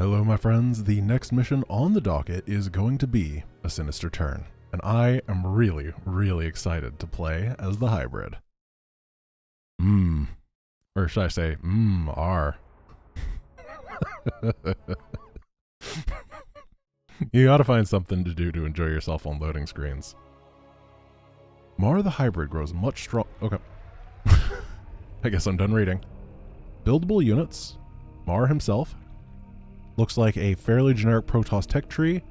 Hello, my friends. The next mission on the docket is going to be a Sinister Turn, and I am really, really excited to play as the hybrid. Mmm. Or should I say, mmm, R. you gotta find something to do to enjoy yourself on loading screens. Maar the hybrid grows much strong. Okay. I guess I'm done reading. Buildable units. Maar himself. Looks like a fairly generic Protoss tech tree.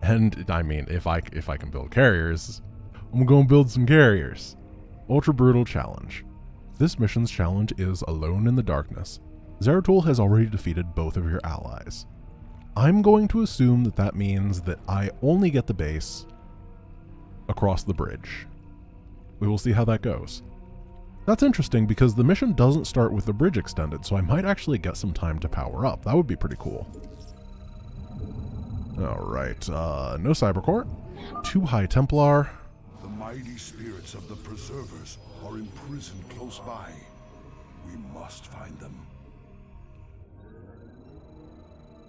And I mean, if I if I can build carriers, I'm going to build some carriers. Ultra brutal challenge. This mission's challenge is Alone in the Darkness. Zeratul has already defeated both of your allies. I'm going to assume that that means that I only get the base across the bridge. We will see how that goes. That's interesting because the mission doesn't start with the bridge extended, so I might actually get some time to power up. That would be pretty cool. Alright, uh, no Cybercore. Too High Templar. The mighty spirits of the Preservers are imprisoned close by. We must find them.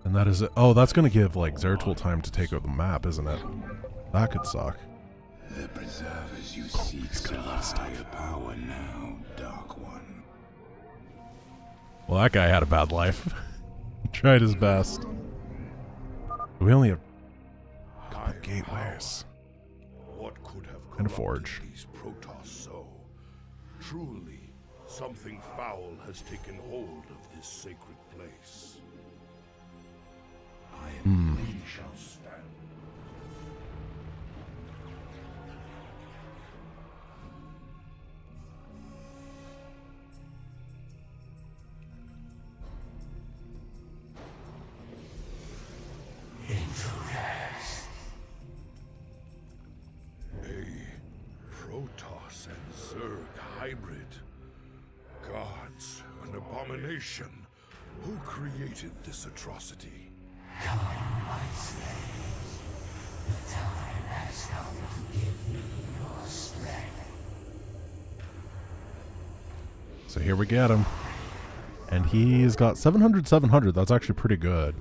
And that is it. Oh, that's going to give, like, Zeratul time to take over the map, isn't it? That could suck. The preservers you seek serve higher power now, Dark One. Well, that guy had a bad life. Tried his best. We only have couple gateways. What could have And a forge. These Protoss so? Truly, something foul has taken hold of this sacred place. I am hmm. we hybrid. Gods, an abomination. Who created this atrocity? So here we get him. And he's got 700, 700. That's actually pretty good.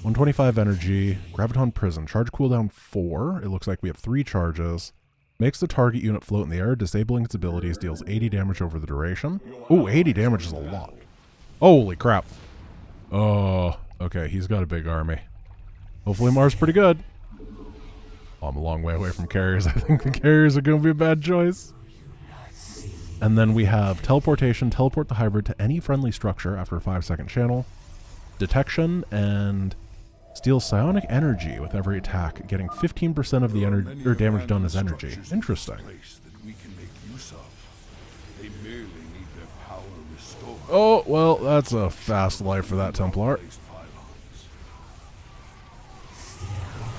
125 energy. Graviton Prison. Charge cooldown 4. It looks like we have 3 charges. Makes the target unit float in the air. Disabling its abilities deals 80 damage over the duration. Ooh, 80 damage is a lot. Holy crap. Oh, okay. He's got a big army. Hopefully Maar's pretty good. Oh, I'm a long way away from carriers. I think the carriers are going to be a bad choice. And then we have teleportation, teleport the hybrid to any friendly structure after a 5 second channel, detection, and steal psionic energy with every attack, getting 15% of the ener- or damage done as energy. Interesting. this place that we can make use of. They merely need their power restored. Oh, well, that's a fast life for that Templar.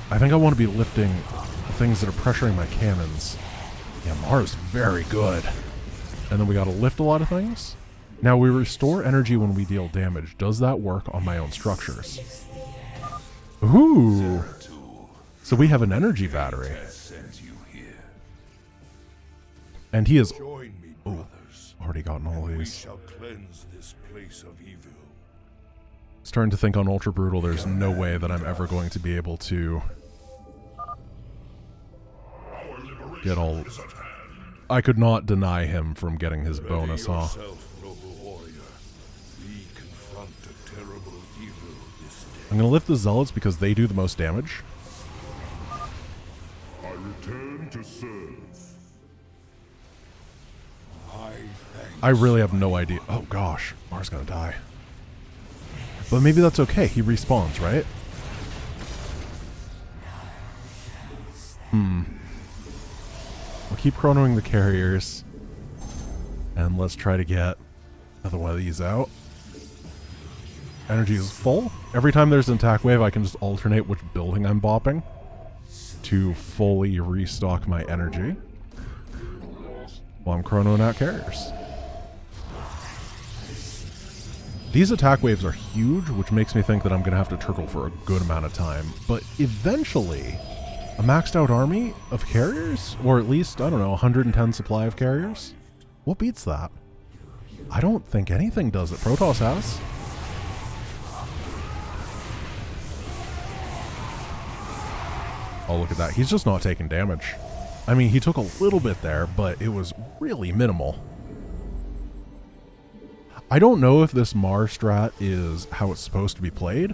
I think I want to be lifting things that are pressuring my cannons. Yeah, Maar's very good. And then we got to lift a lot of things. Now we restore energy when we deal damage. Does that work on my own structures? Ooh. So we have an energy battery. Sends you here. And he has me, brothers. already gotten all these. shall cleanse this place of evil. Starting to think on Ultra Brutal, there's no way that I'm ever going to be able to get all... I could not deny him from getting his bonus, huh? I'm going to lift the Zealots because they do the most damage. I return to serve. I I really have no idea. Oh gosh, Maar's gonna die. But maybe that's okay. He respawns, right? Hmm. We'll keep chronoing the carriers. And let's try to get another one of these out. Energy is full. Every time there's an attack wave, I can just alternate which building I'm bopping to fully restock my energy while I'm chronoing out carriers. These attack waves are huge, which makes me think that I'm going to have to turtle for a good amount of time. But eventually, a maxed out army of carriers, or at least, I don't know, 110 supply of carriers? What beats that? I don't think anything does that Protoss has. Oh, look at that. He's just not taking damage. I mean, he took a little bit there, but it was really minimal. I don't know if this Maar strat is how it's supposed to be played,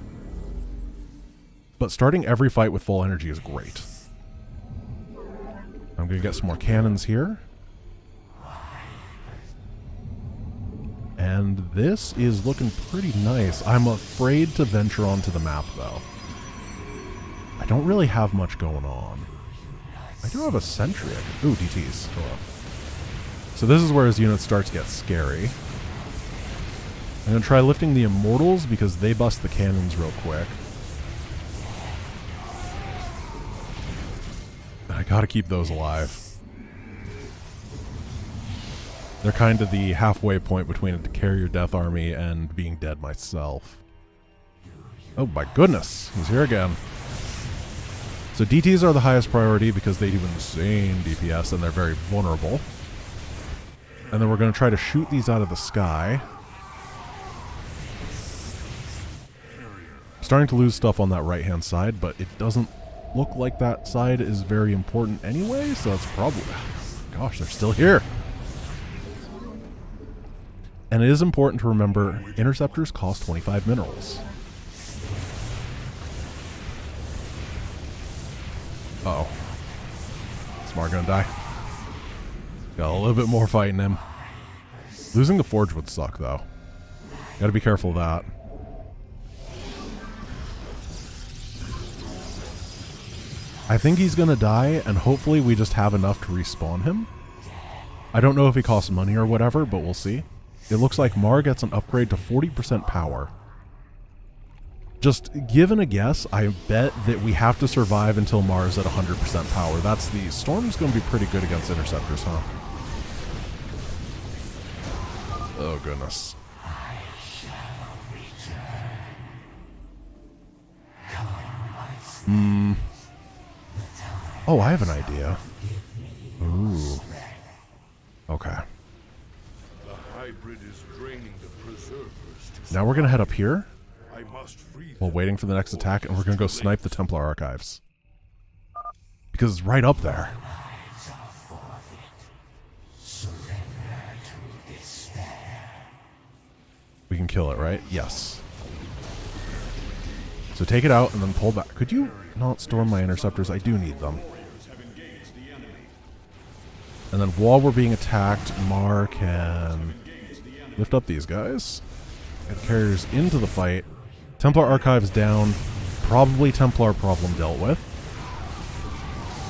but starting every fight with full energy is great. I'm going to get some more cannons here. And this is looking pretty nice. I'm afraid to venture onto the map, though. I don't really have much going on. I do have a sentry. Ooh, DTs. Hello. So this is where his units start to get scary. I'm going to try lifting the Immortals because they bust the cannons real quick. I gotta keep those alive. They're kind of the halfway point between a carrier death army and being dead myself. Oh my goodness, he's here again. So DTs are the highest priority because they do insane DPS and they're very vulnerable. And then we're going to try to shoot these out of the sky. starting to lose stuff on that right hand side, but it doesn't look like that side is very important anyway, so it's probably... Gosh, they're still here. And it is important to remember interceptors cost 25 minerals. Uh oh Smart gonna die. Got a little bit more fighting him. Losing the forge would suck though. Gotta be careful of that. I think he's gonna die, and hopefully we just have enough to respawn him. I don't know if he costs money or whatever, but we'll see. It looks like Maar gets an upgrade to 40% power. Just given a guess, I bet that we have to survive until Maar's at 100% power. That's the Storm's going to be pretty good against interceptors, huh? Oh, goodness. Hmm. Oh, I have an idea. Ooh. Okay. Now we're going to head up here while waiting for the next attack, and we're going to go snipe the Templar Archives. Because it's right up there. We can kill it, right? Yes. So take it out and then pull back. Could you not storm my interceptors? I do need them. And then while we're being attacked, Maar can lift up these guys. And carriers into the fight. Templar Archives down. Probably Templar problem dealt with.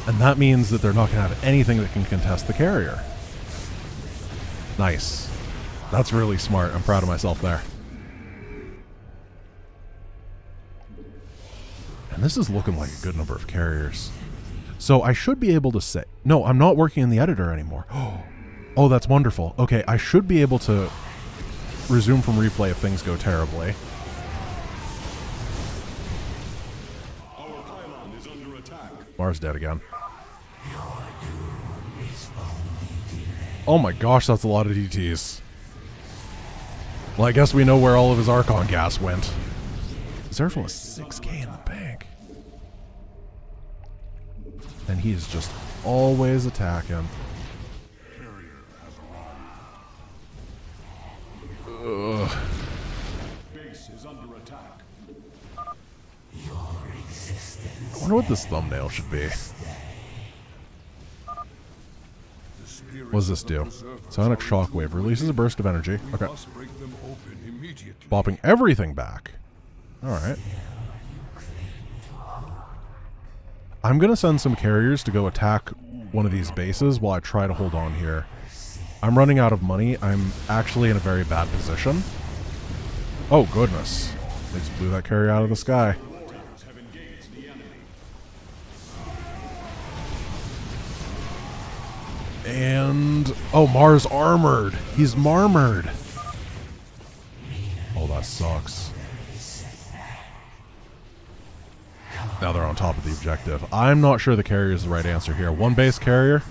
And that means that they're not going to have anything that can contest the carrier. Nice. That's really smart. I'm proud of myself there. And this is looking like a good number of carriers. So I should be able to say... No, I'm not working in the editor anymore. Oh, that's wonderful. Okay, I should be able to resume from replay if things go terribly. Maar's dead again. Oh my gosh, that's a lot of DTs. Well, I guess we know where all of his Archon gas went. Zeratul is 6k in the bank. And he is just always attacking. Ugh. I wonder what this thumbnail should be. What does this do? Sonic Shockwave releases a burst of energy. Okay. Bopping everything back. Alright. I'm going to send some carriers to go attack one of these bases while I try to hold on here. I'm running out of money. I'm actually in a very bad position. Oh, goodness. They just blew that carrier out of the sky. And... Oh, Maar's armored. He's marmored. Oh, that sucks. Now they're on top of the objective. I'm not sure the carrier is the right answer here. One base carrier?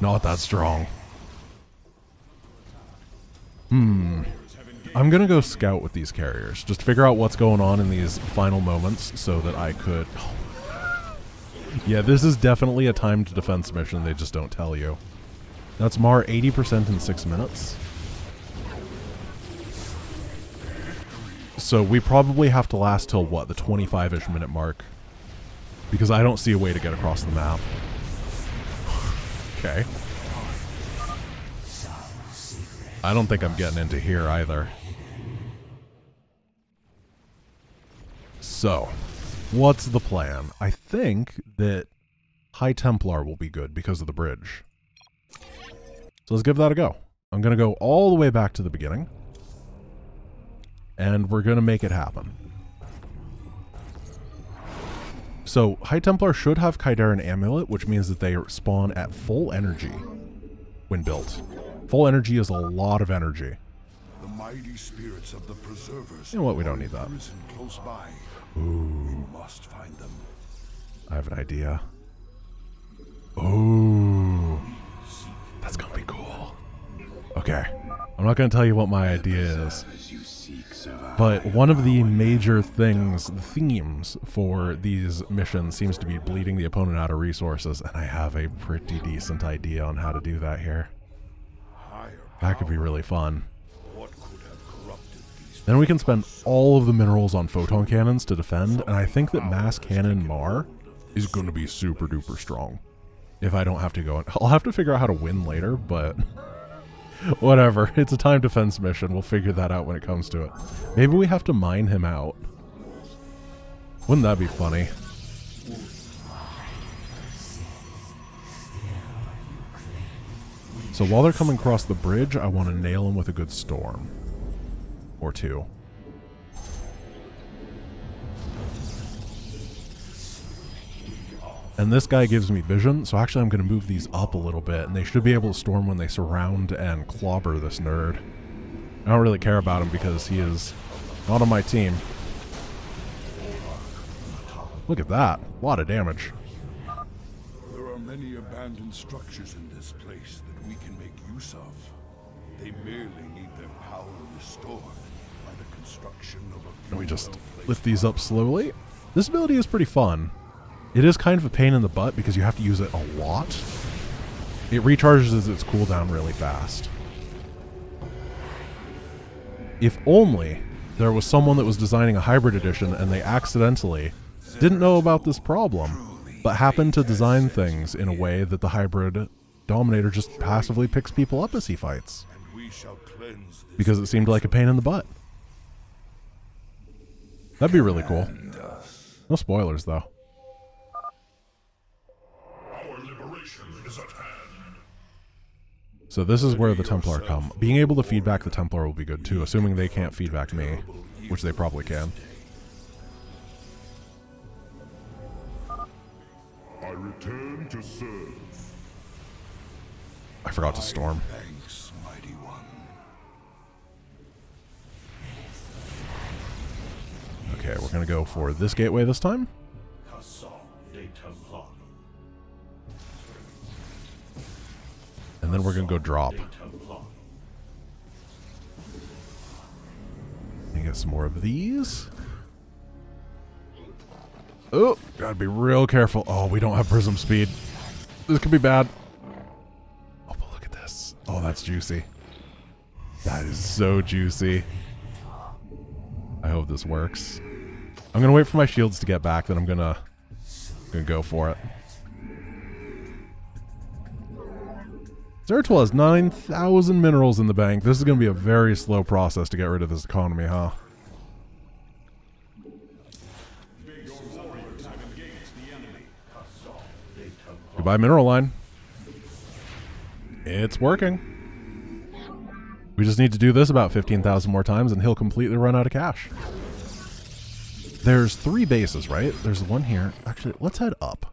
Not that strong. Hmm. I'm going to go scout with these carriers. Just figure out what's going on in these final moments so that I could... Yeah, this is definitely a timed defense mission. They just don't tell you. That's Maar 80% in six minutes. So we probably have to last till what, the 25-ish minute mark? Because I don't see a way to get across the map. okay. I don't think I'm getting into here either. So, what's the plan? I think that High Templar will be good because of the bridge. So let's give that a go. I'm going to go all the way back to the beginning. And we're going to make it happen. So, High Templar should have Khaydarin Amulet, which means that they spawn at full energy when built. Full energy is a lot of energy. The mighty spirits of the preservers. You know what? We don't need that. Risen close by. Ooh, We must find them. I have an idea. Ooh, that's gonna be cool. Okay, I'm not gonna tell you what my idea is, As you seek survive. but one of the major things, the themes for these missions seems to be bleeding the opponent out of resources, and I have a pretty decent idea on how to do that here. That could be really fun. Then we can spend all of the minerals on photon cannons to defend, and I think that mass cannon Maar is going to be super duper strong. If I don't have to go, in. I'll have to figure out how to win later, but whatever. It's a time defense mission. We'll figure that out when it comes to it. Maybe we have to mine him out. Wouldn't that be funny? So while they're coming across the bridge, I want to nail him with a good storm. Or two. And this guy gives me vision, so actually I'm going to move these up a little bit, and they should be able to storm when they surround and clobber this nerd. I don't really care about him because he is not on my team. Look at that. A lot of damage. There are many abandoned structures in this place that we can make use of. They merely need their power restored by the construction of a And we just lift these up slowly. This ability is pretty fun. It is kind of a pain in the butt because you have to use it a lot. It recharges its cooldown really fast. If only there was someone that was designing a hybrid edition and they accidentally didn't know about this problem, but happened to design things in a way that the hybrid dominator just passively picks people up as he fights and we shall cleanse this because it seemed like a pain in the butt. That'd be really cool. Uh, no spoilers, though. Our liberation is at hand. So this is where the Templar come. Being able to feedback the Templar will be good too, assuming they can't feedback me, which they probably can. I return to serve. I forgot to storm. Thanks, mighty one. Okay, we're gonna go for this gateway this time. And then we're gonna go drop. And get some more of these. Oh, gotta be real careful. Oh, we don't have prism speed. This could be bad. Oh, but look at this. Oh, that's juicy. That is so juicy. I hope this works. I'm gonna wait for my shields to get back, then I'm gonna gonna go for it. Zeratul has 9,000 minerals in the bank. This is gonna be a very slow process to get rid of this economy, huh? Goodbye, mineral line. It's working. We just need to do this about 15,000 more times and he'll completely run out of cash. There's three bases, right? There's one here. Actually, let's head up.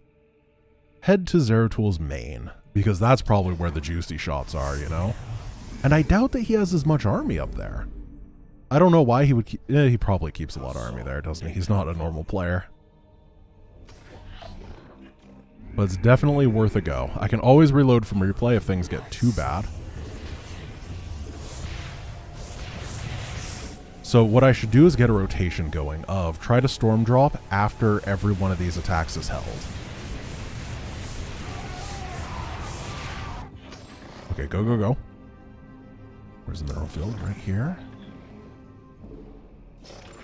Head to Zeratul's main, because that's probably where the juicy shots are, you know? And I doubt that he has as much army up there. I don't know why he would keep... Eh, he probably keeps a lot of army there, doesn't he? He's not a normal player. But it's definitely worth a go. I can always reload from replay if things get too bad. So what I should do is get a rotation going of try to storm drop after every one of these attacks is held. Okay, go, go, go. Where's the mineral field? Right here.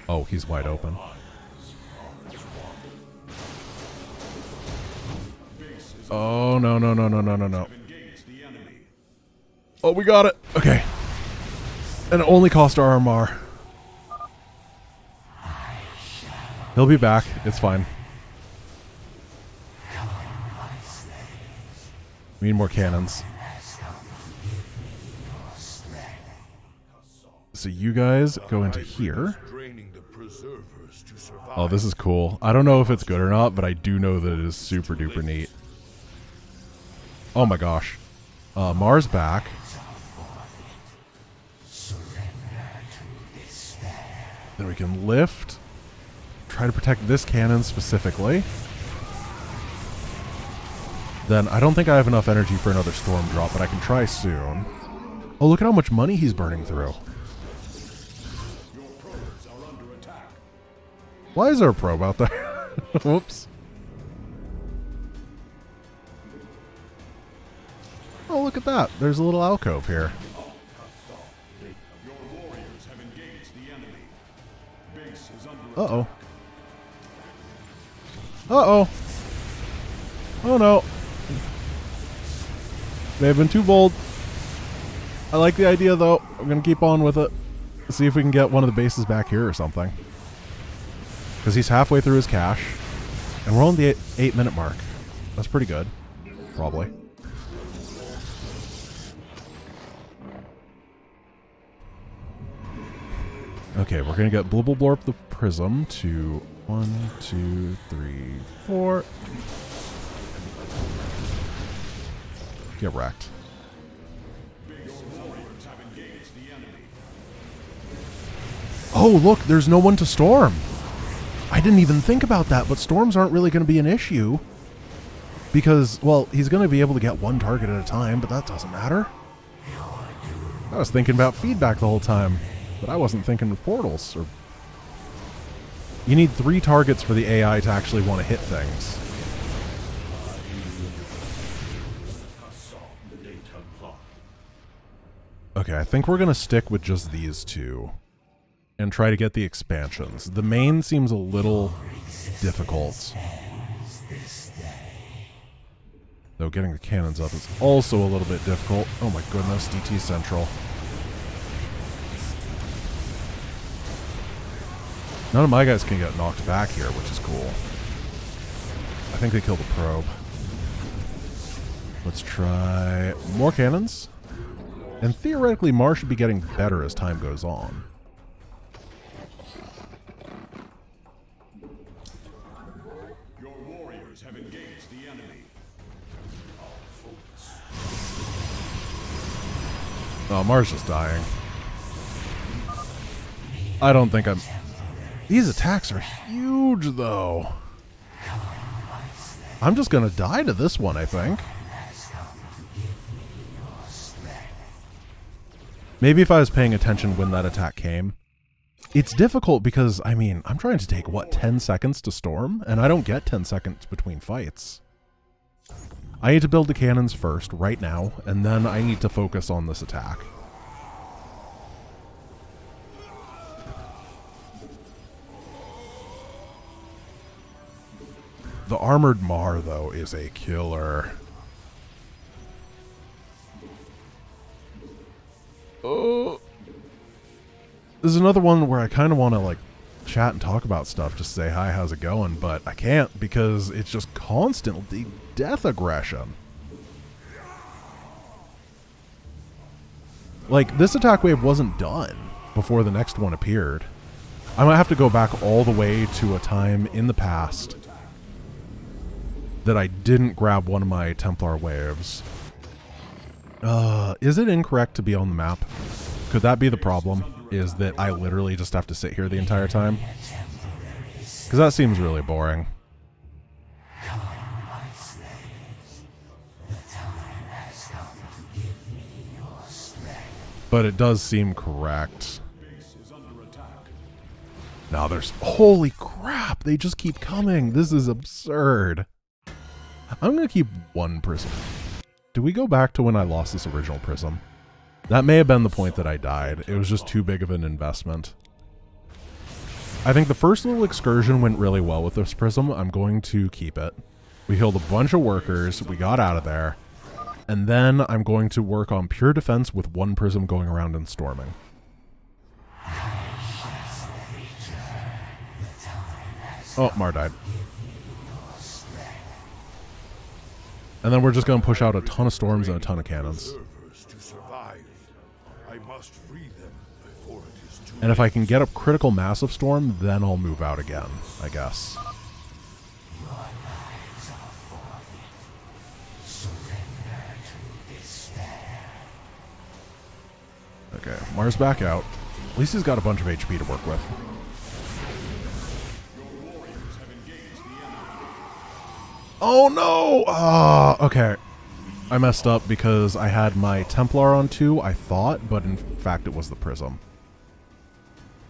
Oh, he's wide open. Oh, no, no, no, no, no, no, no. Oh, we got it. Okay. And it only cost RMR. He'll be back. It's fine. We need more cannons. So you guys go into here. Oh, this is cool. I don't know if it's good or not, but I do know that it is super duper neat. Oh my gosh. Uh, Maar's back. Then we can lift. Try to protect this cannon specifically. Then I don't think I have enough energy for another storm drop, but I can try soon. Oh, look at how much money he's burning through. Why is there a probe out there? Whoops. Oh, look at that. There's a little alcove here. Uh-oh. Uh-oh. Oh, no. They have been too bold. I like the idea, though. I'm going to keep on with it. See if we can get one of the bases back here or something. Because he's halfway through his cache. And we're on the eight, eight minute mark. That's pretty good. Probably. Okay, we're gonna get Blibble Blorp the Prism to one, two, three, four. Get wrecked. Oh, look, there's no one to storm. I didn't even think about that, but storms aren't really going to be an issue. Because, well, he's going to be able to get one target at a time, but that doesn't matter. I was thinking about feedback the whole time, but I wasn't thinking of portals. Or You need three targets for the AI to actually want to hit things. Okay, I think we're going to stick with just these two and try to get the expansions. The main seems a little difficult. Though getting the cannons up is also a little bit difficult. Oh my goodness, DT Central. None of my guys can get knocked back here, which is cool. I think they killed the probe. Let's try more cannons. And theoretically, Maar's should be getting better as time goes on. Your warriors have engaged the enemy. Oh, Maar's just dying. I don't think I'm... These attacks are huge, though. I'm just gonna die to this one, I think. Maybe if I was paying attention when that attack came. It's difficult because, I mean, I'm trying to take, what, 10 seconds to storm? And I don't get 10 seconds between fights. I need to build the cannons first, right now, and then I need to focus on this attack. The Armored Maar, though, is a killer. Oh. This is another one where I kind of want to, like, chat and talk about stuff, just say, hi, how's it going? But I can't because it's just constantly death aggression. Like, this attack wave wasn't done before the next one appeared. I might have to go back all the way to a time in the past that I didn't grab one of my Templar waves. Uh, is it incorrect to be on the map? Could that be the problem? Is that I literally just have to sit here the entire time? Because that seems really boring. But it does seem correct. Now there's... Holy crap! They just keep coming! This is absurd. I'm gonna keep one prism. do we go back to when I lost this original prism? That may have been the point that I died. It was just too big of an investment. I think the first little excursion went really well with this prism. I'm going to keep it. We killed a bunch of workers. We got out of there. And then I'm going to work on pure defense with one prism going around and storming. Oh, Maar died. And then we're just going to push out a ton of storms and a ton of cannons. And if I can get a critical massive storm, then I'll move out again, I guess. Okay, Maar's back out. At least he's got a bunch of HP to work with. Oh no! Ah, okay. I messed up because I had my Templar on two, I thought, but in fact it was the Prism.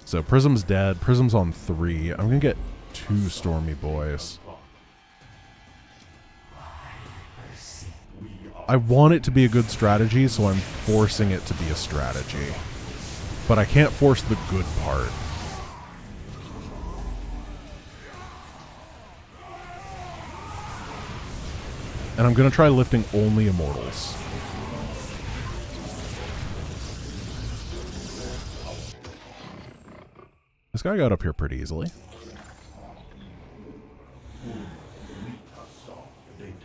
So Prism's dead, Prism's on three. I'm gonna get two Stormy Boys. I want it to be a good strategy, so I'm forcing it to be a strategy. But I can't force the good part. And I'm going to try lifting only Immortals. This guy got up here pretty easily.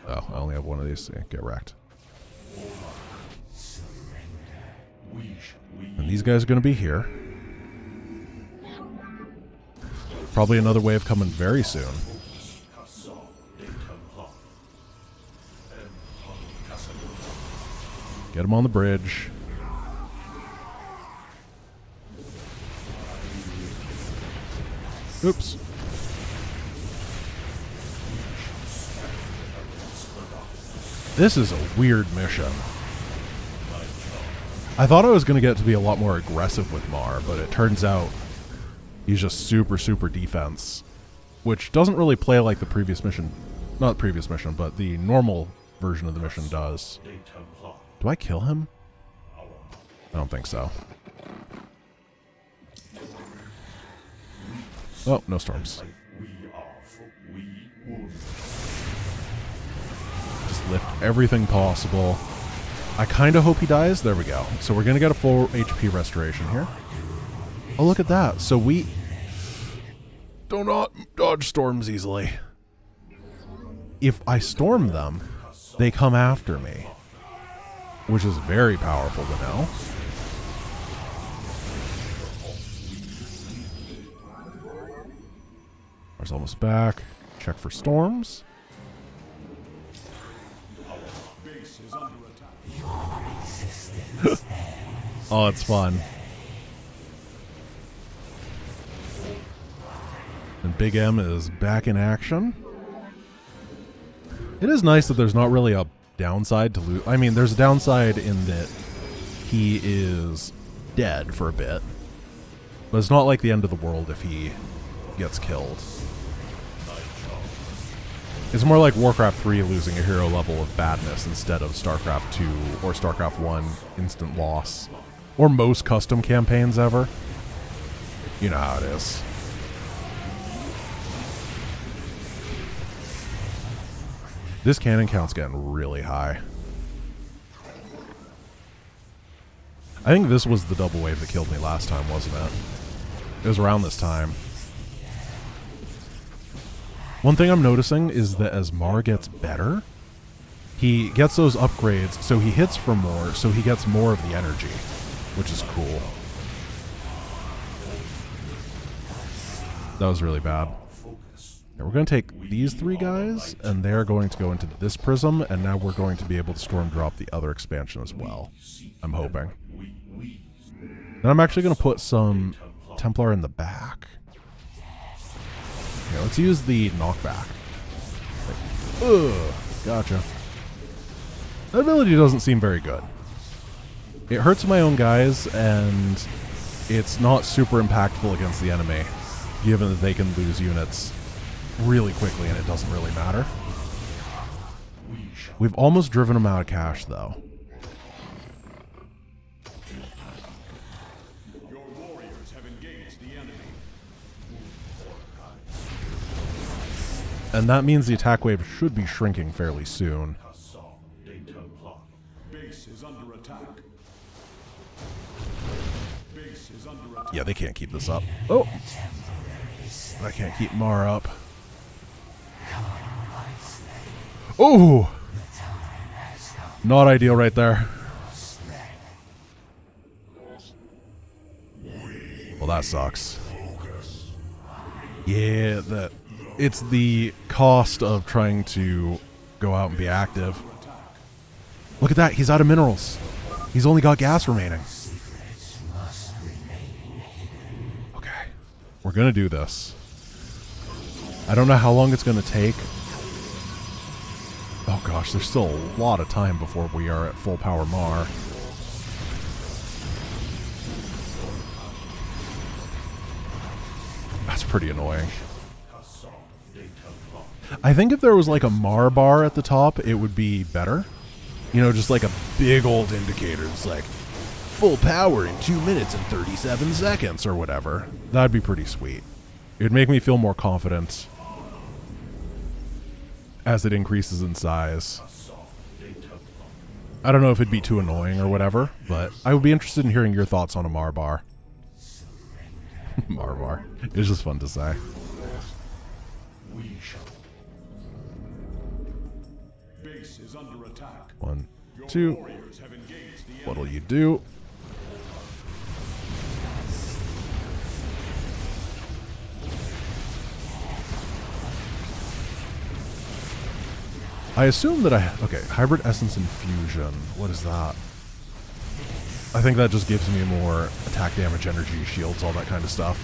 Oh, I only have one of these. Get wrecked. And these guys are going to be here. Probably another wave coming very soon. Get him on the bridge. Oops. This is a weird mission. I thought I was going to get to be a lot more aggressive with Maar, but it turns out he's just super, super defense, which doesn't really play like the previous mission. Not the previous mission, but the normal version of the mission does. Do I kill him? I don't think so. Oh, no storms. Just lift everything possible. I kind of hope he dies. There we go. So we're going to get a full HP restoration here. Oh, look at that. So we do not dodge storms easily. If I storm them, they come after me which is very powerful to know. Maar's almost back. Check for storms. oh, it's fun. And Big M is back in action. It is nice that there's not really a downside to lose. I mean, there's a downside in that he is dead for a bit, but it's not like the end of the world if he gets killed. It's more like Warcraft 3 losing a hero level of badness instead of StarCraft 2 or StarCraft 1 instant loss. Or most custom campaigns ever. You know how it is. This cannon count's getting really high. I think this was the double wave that killed me last time, wasn't it? It was around this time. One thing I'm noticing is that as Maar gets better, he gets those upgrades, so he hits for more, so he gets more of the energy, which is cool. That was really bad. We're going to take these three guys, and they're going to go into this prism, and now we're going to be able to storm drop the other expansion as well. I'm hoping. Then I'm actually going to put some Templar in the back. Okay, let's use the knockback. Ugh, gotcha. That ability doesn't seem very good. It hurts my own guys, and it's not super impactful against the enemy, given that they can lose units really quickly and it doesn't really matter. We've almost driven him out of cash, though. Your warriors have engaged the enemy. And that means the attack wave should be shrinking fairly soon. Base is under attack. Base is under attack. Yeah, they can't keep this up. Oh! I can't keep Maar up. Oh! Not ideal right there. Well, that sucks. Yeah, that it's the cost of trying to go out and be active. Look at that, he's out of minerals. He's only got gas remaining. Okay. We're gonna do this. I don't know how long it's gonna take. Oh gosh, there's still a lot of time before we are at full power Maar. That's pretty annoying. I think if there was like a Maar bar at the top, it would be better. You know, just like a big old indicator. It's like full power in 2 minutes and 37 seconds or whatever. That'd be pretty sweet. It would make me feel more confident as it increases in size. I don't know if it'd be too annoying or whatever, but I would be interested in hearing your thoughts on a Maar bar. Maar bar. It's just fun to say. One, two. What'll you do? I assume that I okay hybrid essence infusion. What is that? I think that just gives me more attack damage, energy, shields, all that kind of stuff.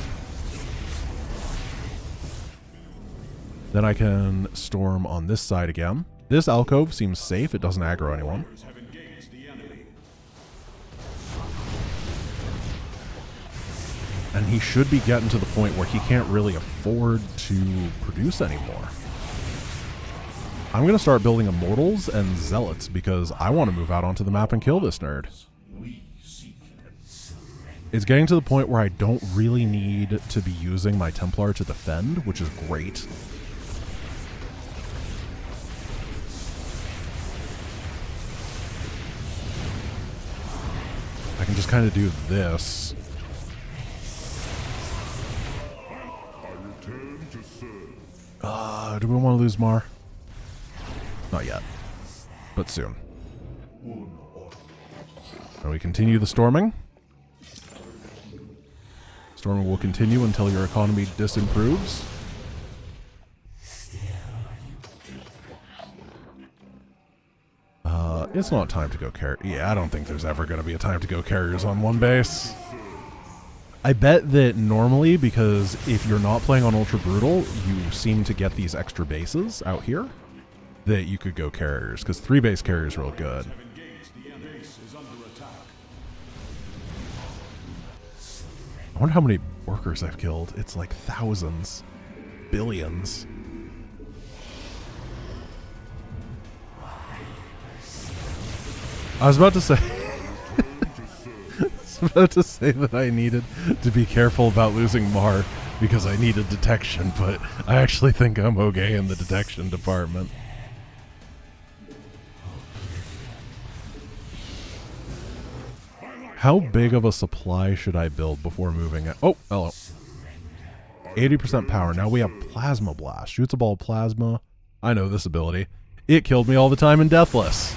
Then I can storm on this side again. This alcove seems safe. It doesn't aggro anyone. And he should be getting to the point where he can't really afford to produce anymore. I'm going to start building immortals and zealots because I want to move out onto the map and kill this nerd. It's getting to the point where I don't really need to be using my Templar to defend, which is great. I can just kind of do this. Uh, do we want to lose Maar? Not yet, but soon. And we continue the storming. Storming will continue until your economy disimproves. Uh, it's not time to go carrier. Yeah, I don't think there's ever going to be a time to go carriers on one base. I bet that normally, because if you're not playing on Ultra Brutal, you seem to get these extra bases out here, that you could go carriers, because three base carriers real good. I wonder how many workers I've killed. It's like thousands, billions. I was about to say. I was about to say that I needed to be careful about losing Maar because I needed detection, but I actually think I'm okay in the detection department. How big of a supply should I build before moving it? Oh, hello. 80% power. Now we have Plasma Blast. Shoots a ball of plasma. I know this ability. It killed me all the time in Deathless.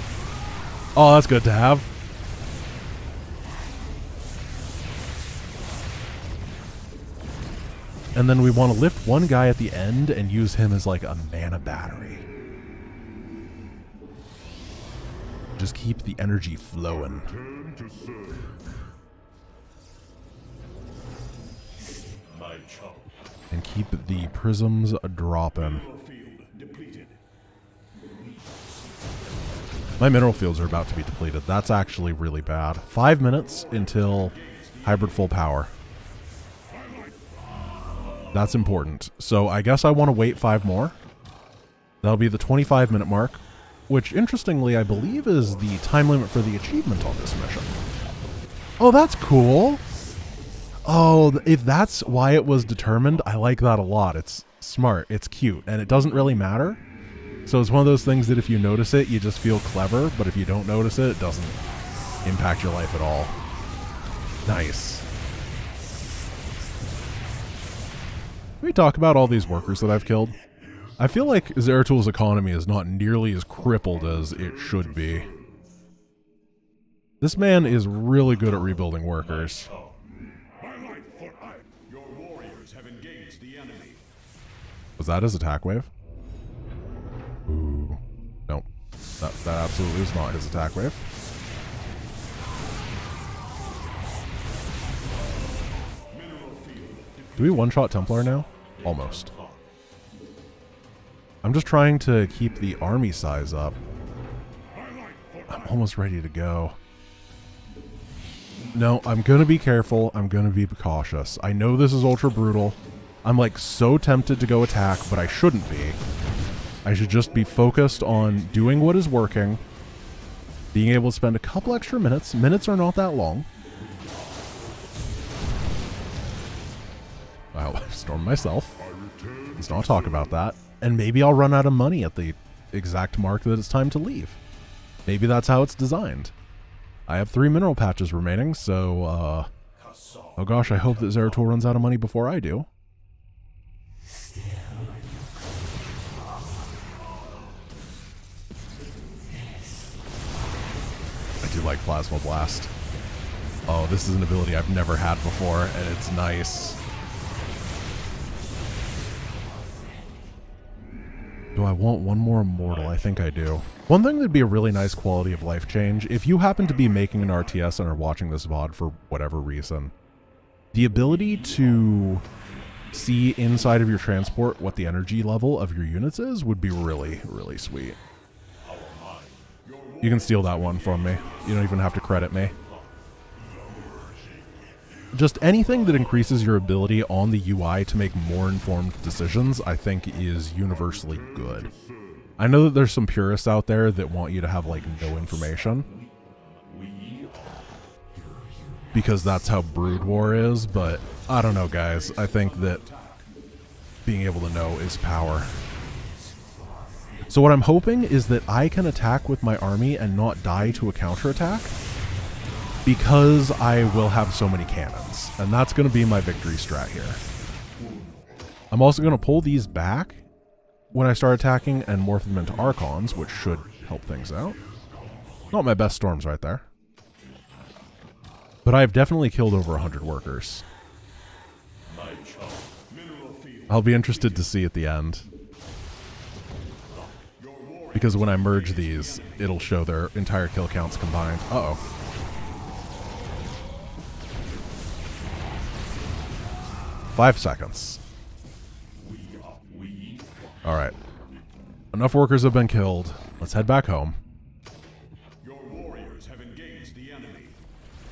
Oh, that's good to have. And then we want to lift one guy at the end and use him as like a mana battery. Just keep the energy flowing. And keep the prisms dropping. My mineral fields are about to be depleted. That's actually really bad. Five minutes until hybrid full power. That's important. So I guess I want to wait five more. That'll be the 25 minute mark. Which interestingly I believe is the time limit for the achievement on this mission. Oh, that's cool. Oh, if that's why it was determined, I like that a lot. It's smart, it's cute, and it doesn't really matter. So it's one of those things that if you notice it, you just feel clever, but if you don't notice it, it doesn't impact your life at all. Nice. Can we talk about all these workers that I've killed? I feel like Zeratul economy is not nearly as crippled as it should be. This man is really good at rebuilding workers. Was that his attack wave? Ooh. No. That, that absolutely is not his attack wave. Do we one-shot Templar now? Almost. I'm just trying to keep the army size up. I'm almost ready to go. No, I'm gonna be careful. I'm gonna be cautious. I know this is ultra brutal. I'm like so tempted to go attack, but I shouldn't be. I should just be focused on doing what is working, being able to spend a couple extra minutes. Minutes are not that long. I'll storm myself. Let's not talk about that. And maybe I'll run out of money at the exact mark that it's time to leave. Maybe that's how it's designed. I have three mineral patches remaining, so, uh... Oh gosh, I hope that Zeratul runs out of money before I do. I do like Plasma Blast. Oh, this is an ability I've never had before, and it's nice. Do I want one more immortal? I think I do. One thing that'd be a really nice quality of life change, if you happen to be making an RTS and are watching this VOD for whatever reason, the ability to see inside of your transport what the energy level of your units is would be really, really sweet. You can steal that one from me. You don't even have to credit me. Just anything that increases your ability on the UI to make more informed decisions, I think is universally good. I know that there's some purists out there that want you to have like no information. Because that's how Brood War is, but I don't know guys. I think that being able to know is power. So what I'm hoping is that I can attack with my army and not die to a counterattack because I will have so many cannons. And that's going to be my victory strat here. I'm also going to pull these back when I start attacking and morph them into Archons, which should help things out. Not my best storms right there. But I've definitely killed over 100 workers. I'll be interested to see at the end. Because when I merge these, it'll show their entire kill counts combined. Uh Five seconds. Alright. Enough workers have been killed. Let's head back home. Your warriors have engaged the enemy.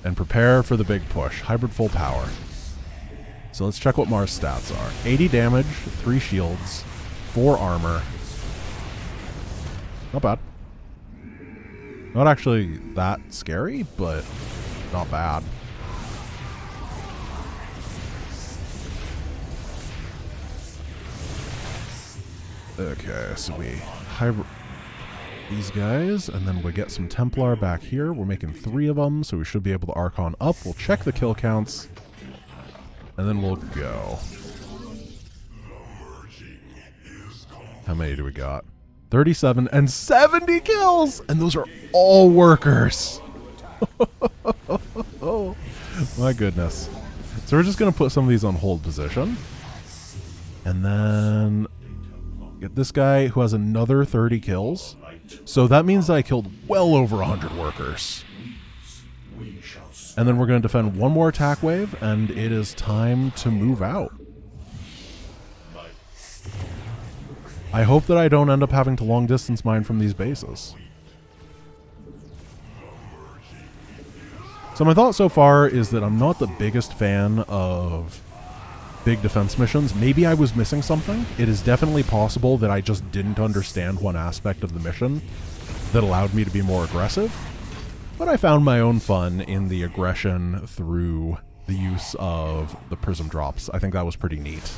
and prepare for the big push. Hybrid full power. So let's check what Maar's stats are. 80 damage, 3 shields, 4 armor. Not bad. Not actually that scary, but not bad. Okay, so we hybrid these guys, and then we get some Templar back here. We're making three of them, so we should be able to Archon up. We'll check the kill counts, and then we'll go. How many do we got? 37 and 70 kills! And those are all workers! my goodness. So we're just going to put some of these on hold position. And then get this guy who has another 30 kills. So that means that I killed well over 100 workers. And then we're going to defend one more attack wave, and it is time to move out. I hope that I don't end up having to long distance mine from these bases. So my thought so far is that I'm not the biggest fan of big defense missions. Maybe I was missing something. It is definitely possible that I just didn't understand one aspect of the mission that allowed me to be more aggressive. But I found my own fun in the aggression through the use of the prism drops. I think that was pretty neat.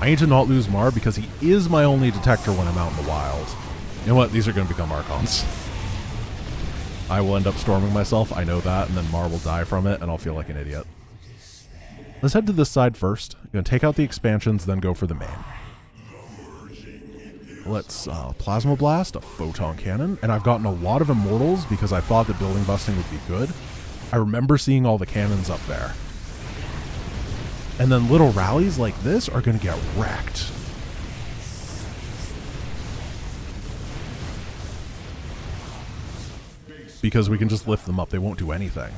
I need to not lose Maar because he is my only detector when I'm out in the wild. You know what? These are going to become Archons. I will end up storming myself, I know that, and then Maar will die from it, and I'll feel like an idiot. Let's head to this side first. I'm going to take out the expansions, then go for the main. Let's uh, Plasma Blast, a Photon Cannon, and I've gotten a lot of Immortals because I thought that building busting would be good. I remember seeing all the cannons up there. And then little rallies like this are going to get wrecked. Because we can just lift them up. They won't do anything.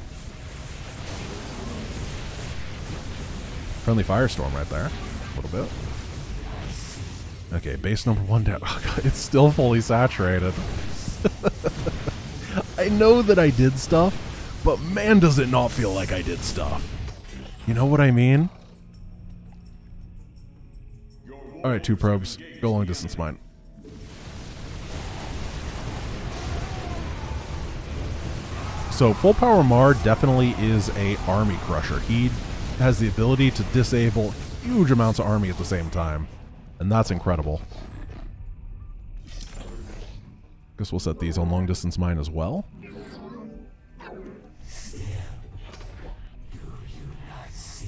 Friendly Firestorm right there. A little bit. Okay, base number one down. Oh God, it's still fully saturated. I know that I did stuff, but man, does it not feel like I did stuff. You know what I mean? Alright, two probes. Go long distance mine. So full power Maar definitely is a army crusher. He has the ability to disable huge amounts of army at the same time. And that's incredible. Guess we'll set these on long distance mine as well.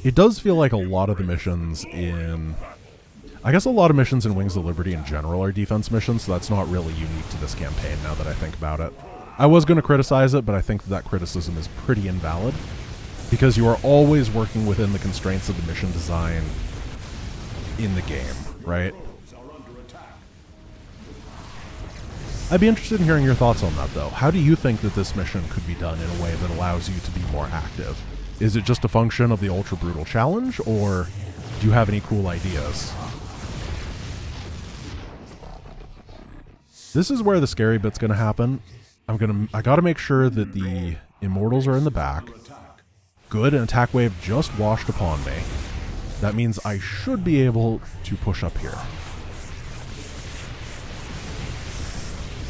It does feel like a lot of the missions in... I guess a lot of missions in Wings of Liberty in general are defense missions, so that's not really unique to this campaign now that I think about it. I was going to criticize it, but I think that, that criticism is pretty invalid because you are always working within the constraints of the mission design in the game, right? I'd be interested in hearing your thoughts on that, though. How do you think that this mission could be done in a way that allows you to be more active? Is it just a function of the Ultra Brutal Challenge, or do you have any cool ideas? This is where the scary bit's to happen. I'm gonna. I got to make sure that the immortals are in the back. Good, an attack wave just washed upon me. That means I should be able to push up here.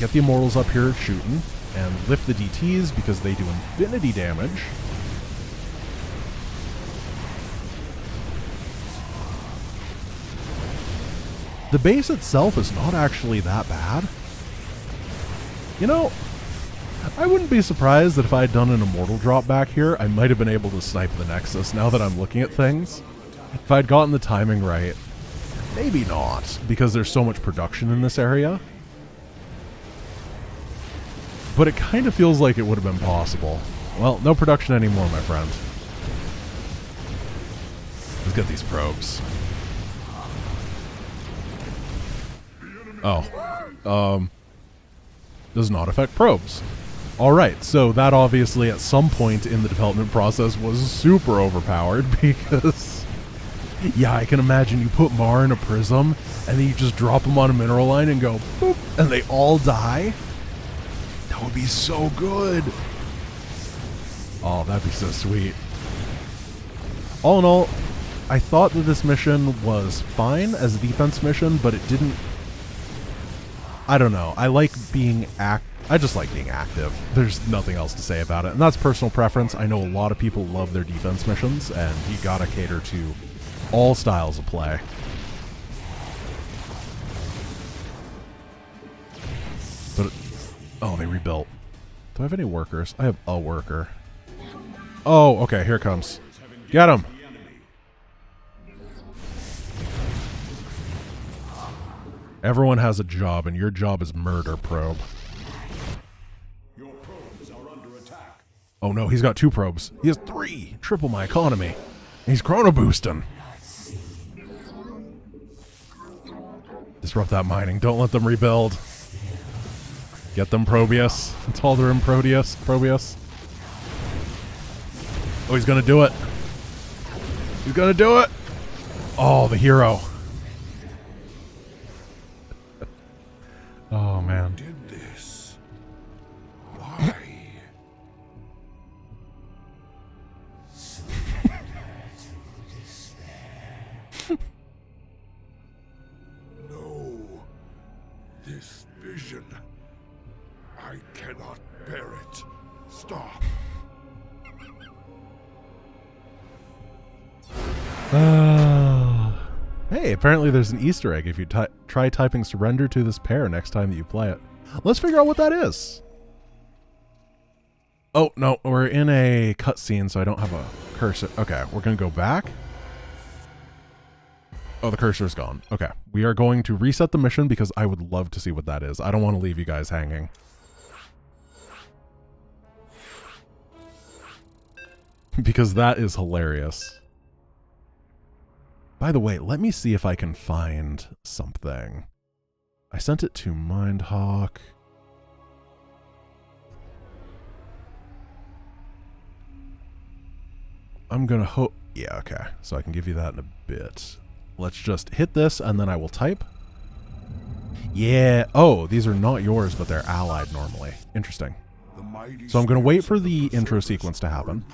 Get the immortals up here shooting, and lift the DTs because they do infinity damage. The base itself is not actually that bad. You know, I wouldn't be surprised that if I had done an immortal drop back here, I might have been able to snipe the Nexus now that I'm looking at things. If I'd gotten the timing right, maybe not, because there's so much production in this area. But it kind of feels like it would have been possible. Well, no production anymore, my friend. Let's get these probes. Oh. Um, does not affect probes. Alright, so that obviously at some point in the development process was super overpowered because... Yeah, I can imagine you put Maar in a prism and then you just drop them on a mineral line and go boop and they all die. That would be so good. Oh, that'd be so sweet. All in all, I thought that this mission was fine as a defense mission, but it didn't I don't know. I like being act. I just like being active. There's nothing else to say about it, and that's personal preference. I know a lot of people love their defense missions, and you gotta cater to all styles of play. But oh, they rebuilt. Do I have any workers? I have a worker. Oh, okay. Here comes. Get him. Everyone has a job, and your job is murder, probe. Oh no, he's got two probes. He has three! Triple my economy. He's chrono boosting. Disrupt that mining. Don't let them rebuild. Get them Probius. It's all they're Proteus. Probius. Oh, he's gonna do it. He's gonna do it. Oh, the hero. Oh man. Did this. Apparently there's an Easter egg if you ty- try typing surrender to this pair next time that you play it. Let's figure out what that is. Oh, no, we're in a cutscene, so I don't have a cursor. Okay, we're going to go back. Oh, the cursor's gone. Okay, we are going to reset the mission because I would love to see what that is. I don't want to leave you guys hanging. because that is hilarious. By the way, let me see if I can find something. I sent it to Mindhawk. I'm gonna hope. Yeah, okay. So I can give you that in a bit. Let's just hit this and then I will type. Yeah. Oh, these are not yours, but they're allied normally. Interesting. So I'm going to wait for the intro sequence to happen.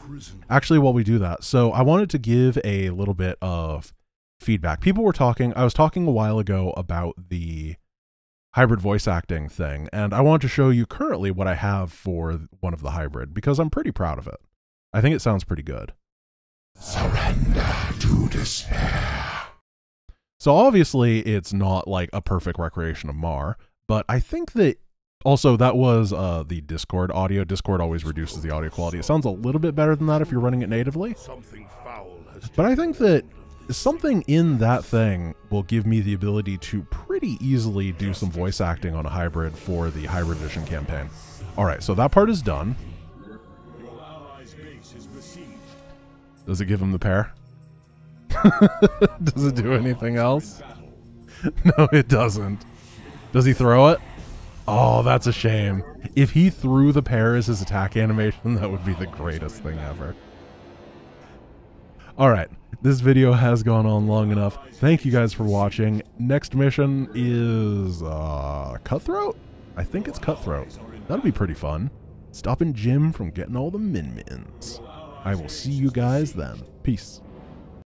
Actually, while we do that, so I wanted to give a little bit of feedback. People were talking, I was talking a while ago about the hybrid voice acting thing, and I wanted to show you currently what I have for one of the hybrid because I'm pretty proud of it. I think it sounds pretty good. Surrender to despair. So obviously it's not like a perfect recreation of Maar, but I think that also that was uh, the Discord audio. Discord always reduces the audio quality. It sounds a little bit better than that if you're running it natively. But I think that something in that thing will give me the ability to pretty easily do some voice acting on a hybrid for the hybrid edition campaign. All right, so that part is done. Does it give him the pair? Does it do anything else? No, it doesn't. Does he throw it? Oh, that's a shame. If he threw the pair as his attack animation, that would be the greatest thing ever. All right, this video has gone on long enough. Thank you guys for watching. Next mission is uh, Cutthroat? I think it's Cutthroat. That'll be pretty fun. Stopping Jim from getting all the min-mins. I will see you guys then. Peace.